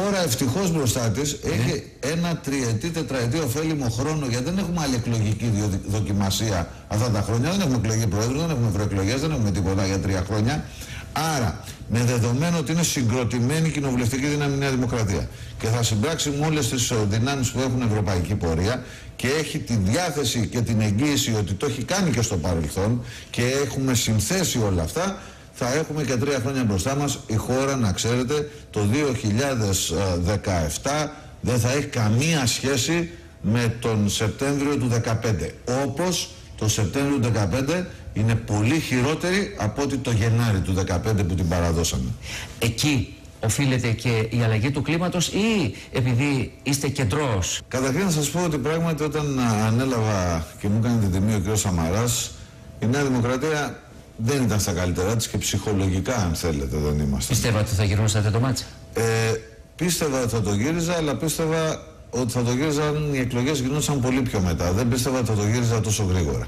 χώρα ευτυχώς μπροστά της έχει ένα τριετή, τετραετή ωφέλιμο χρόνο γιατί δεν έχουμε άλλη εκλογική διο- δοκιμασία αυτά τα χρόνια. Δεν έχουμε εκλογή πρόεδρου, δεν έχουμε ευρωεκλογές, δεν έχουμε τίποτα για τρία χρόνια. Άρα, με δεδομένο ότι είναι συγκροτημένη η κοινοβουλευτική δύναμη η Νέα Δημοκρατία και θα συμπράξει με όλες τις δυνάμεις που έχουν ευρωπαϊκή πορεία και έχει τη διάθεση και την εγγύηση ότι το έχει κάνει και στο παρελθόν και έχουμε συνθέσει όλα αυτά, θα έχουμε και τρία χρόνια μπροστά μας η χώρα να ξέρετε το 2017 δεν θα έχει καμία σχέση με τον Σεπτέμβριο του 2015 όπως το Σεπτέμβριο του 2015 είναι πολύ χειρότερη από ότι το Γενάρη του 2015 που την παραδώσαμε. Εκεί οφείλεται και η αλλαγή του κλίματος ή επειδή είστε κεντρός; Καταρχήν να σας πω ότι πράγματι όταν α, ανέλαβα και μου έκανε την τιμή ο κ. Σαμαράς η Νέα Δημοκρατία δεν ήταν στα καλύτερά της και ψυχολογικά αν θέλετε δεν είμαστε. Πιστεύατε ότι θα γυρνούσατε το μάτσα. Ε, πίστευα ότι θα το γύριζα, αλλά πίστευα ότι θα το γύριζαν οι εκλογές γινόντουσαν πολύ πιο μετά. Δεν πίστευα ότι θα το γύριζα τόσο γρήγορα.